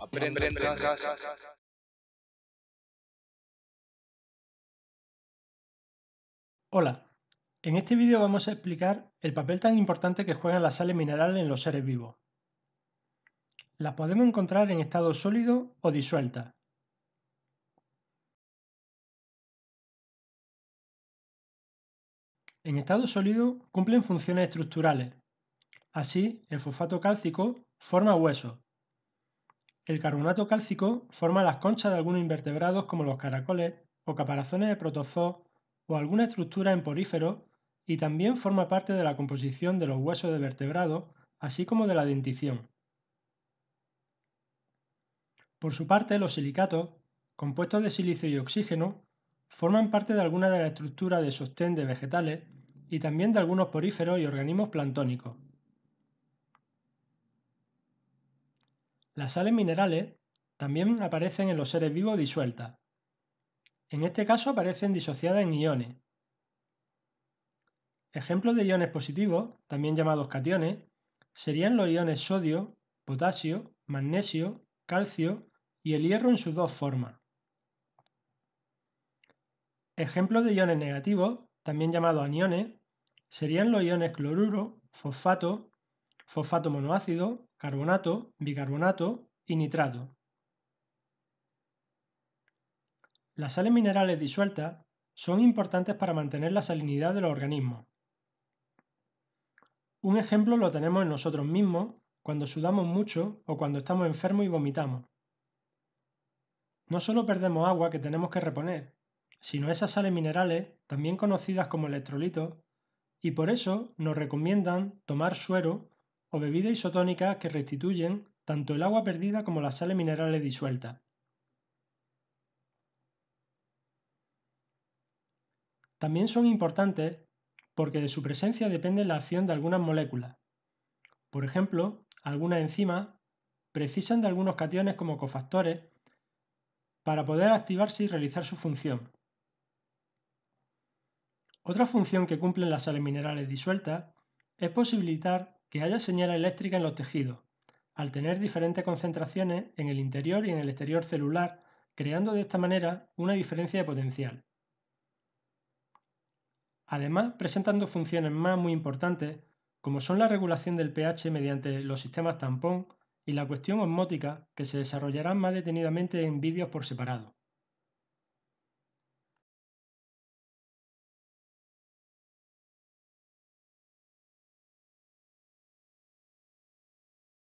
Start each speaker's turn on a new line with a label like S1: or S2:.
S1: Aprende en casa.
S2: Hola, en este vídeo vamos a explicar el papel tan importante que juegan las sales minerales en los seres vivos. Las podemos encontrar en estado sólido o disueltas. En estado sólido cumplen funciones estructurales. Así, el fosfato cálcico forma huesos. El carbonato cálcico forma las conchas de algunos invertebrados como los caracoles o caparazones de protozoos o alguna estructura en poríferos y también forma parte de la composición de los huesos de vertebrados, así como de la dentición. Por su parte, los silicatos, compuestos de silicio y oxígeno, forman parte de alguna de las estructuras de sostén de vegetales y también de algunos poríferos y organismos planctónicos. Las sales minerales también aparecen en los seres vivos disueltas. En este caso aparecen disociadas en iones. Ejemplos de iones positivos, también llamados cationes, serían los iones sodio, potasio, magnesio, calcio y el hierro en sus dos formas. Ejemplos de iones negativos, también llamados aniones, serían los iones cloruro, fosfato, fosfato monoácido, carbonato, bicarbonato y nitrato. Las sales minerales disueltas son importantes para mantener la salinidad de los organismos. Un ejemplo lo tenemos en nosotros mismos cuando sudamos mucho o cuando estamos enfermos y vomitamos. No solo perdemos agua que tenemos que reponer, sino esas sales minerales, también conocidas como electrolitos, y por eso nos recomiendan tomar suero o bebidas isotónicas que restituyen tanto el agua perdida como las sales minerales disueltas. También son importantes porque de su presencia depende la acción de algunas moléculas. Por ejemplo, algunas enzimas precisan de algunos cationes como cofactores para poder activarse y realizar su función. Otra función que cumplen las sales minerales disueltas es posibilitar que haya señal eléctrica en los tejidos, al tener diferentes concentraciones en el interior y en el exterior celular, creando de esta manera una diferencia de potencial. Además, presentan dos funciones más muy importantes, como son la regulación del pH mediante los sistemas tampón y la cuestión osmótica, que se desarrollarán más detenidamente en vídeos por separado.